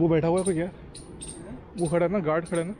वो बैठा हुआ है कोई क्या? वो खड़ा है ना गार्ड खड़ा है ना?